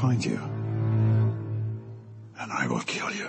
find you. And I will kill you.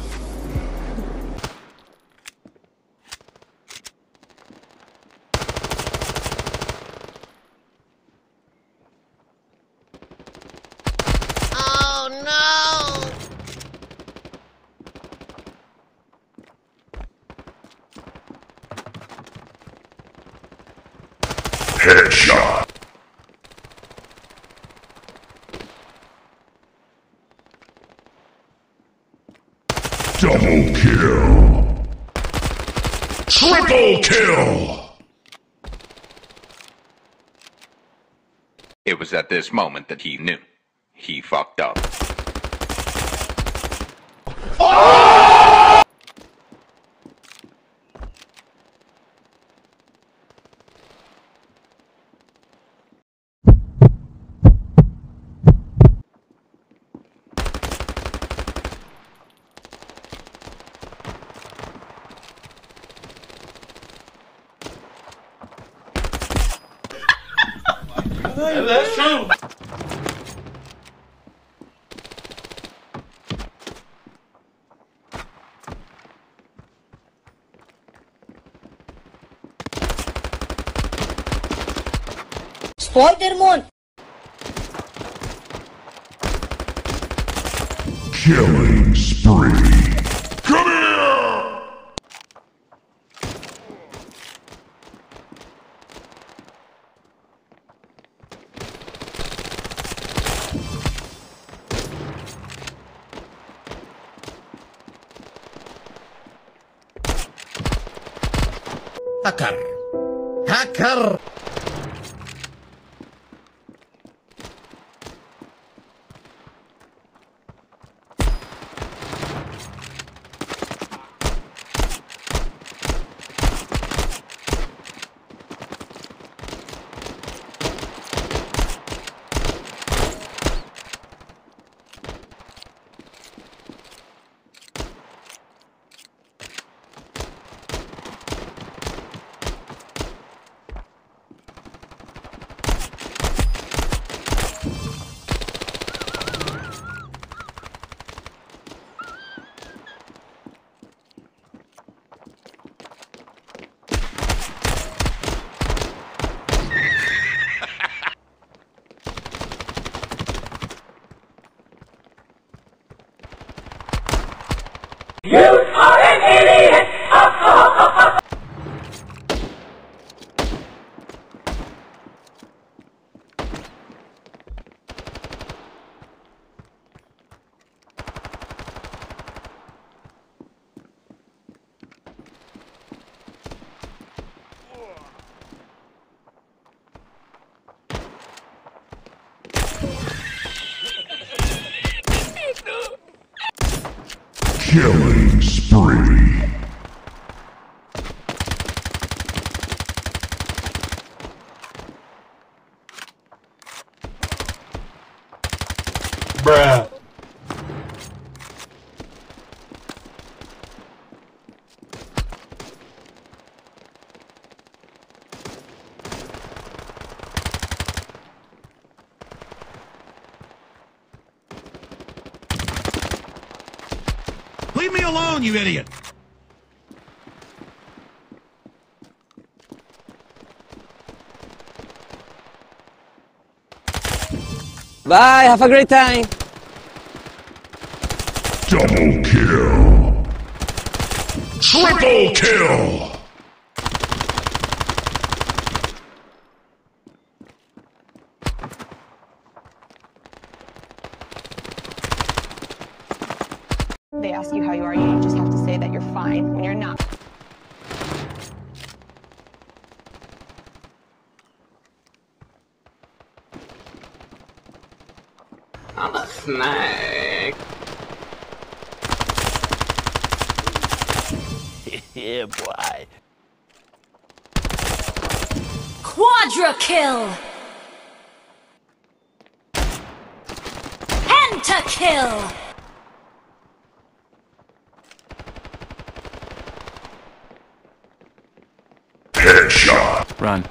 Headshot. Double kill. Triple kill. It was at this moment that he knew. He fucked up. Spider-Man! Killing spree. Hagar. Hagar. Killing spree. Bruh. Leave me alone, you idiot! Bye, have a great time. Double kill. Triple kill. They ask you how you are, you just have to say that you're fine when you're not. I'm a snake. Yeah, boy. Quadra kill. Pentakill. Headshot. Run.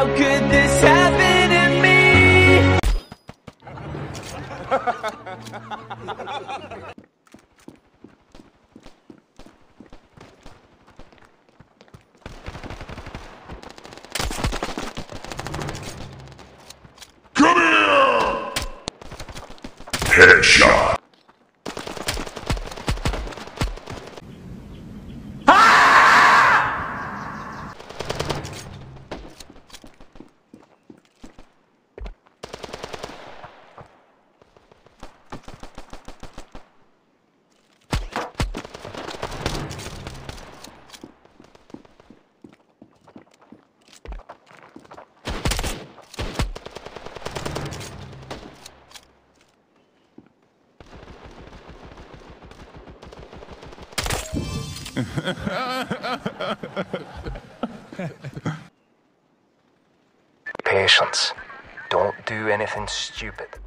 How could this happen to me? Come here. Headshot. Patience. Don't do anything stupid.